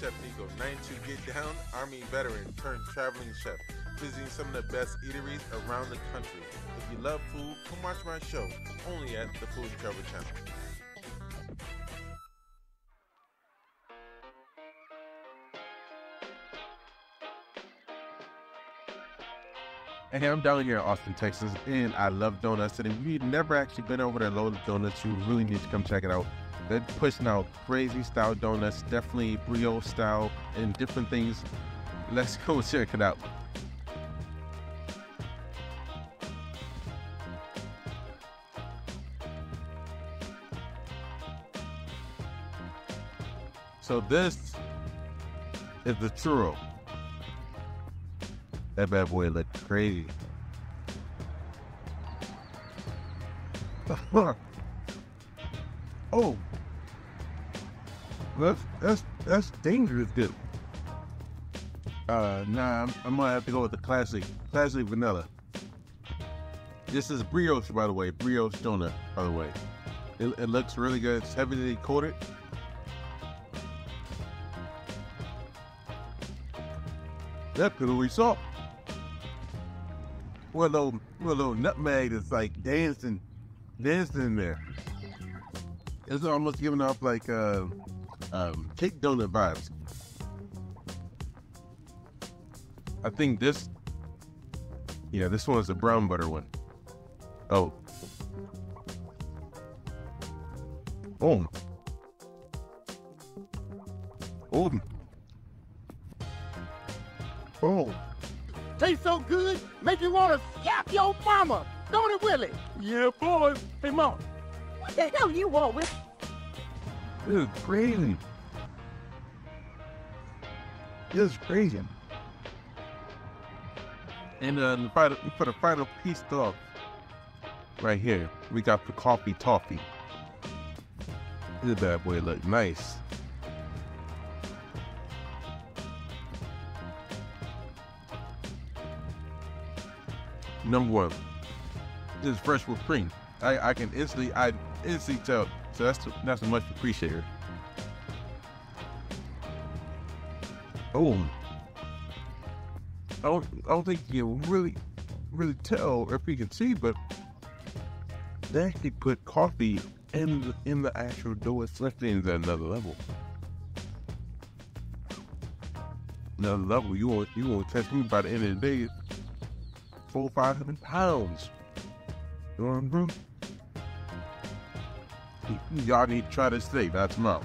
Chef Nico, 92 Get Down, Army veteran turned traveling chef, visiting some of the best eateries around the country. If you love food, come watch my show, only at the Food Travel Channel. Hey, I'm down here in Austin, Texas, and I love donuts. And if you've never actually been over to Lola's Donuts, you really need to come check it out. They're pushing out crazy style donuts, definitely brioche style, and different things. Let's go check it out. So this is the churro. That bad boy looked crazy. oh, that's that's that's dangerous good. Uh, nah, I'm, I'm gonna have to go with the classic, classic vanilla. This is brioche, by the way, brioche donut, by the way. It, it looks really good. It's heavily coated. That pillowy salt. Well, little, well, little nutmeg is like dancing, dancing in there. It's almost giving off like uh, um, cake donut vibes. I think this, yeah, this one is a brown butter one. Oh. Oh. Oh. Oh. Tastes so good, make you want to slap your mama. Don't it, Willie? Yeah, boy. Hey, Mom, what the hell you want with? Is crazy. This is crazy. And uh, for the final piece off, right here, we got the coffee toffee. This bad boy look nice. Number one, this is fresh with cream. I, I can instantly, I instantly tell. So that's that's much appreciated. Oh, I don't, I don't think you can really, really tell if you can see, but they actually put coffee in the, in the actual dough. It's lifting to another level. Another level. You won't you won't test me by the end of the day. Four five hundred pounds. You know what I'm? Y'all need to try this today. That's tomorrow.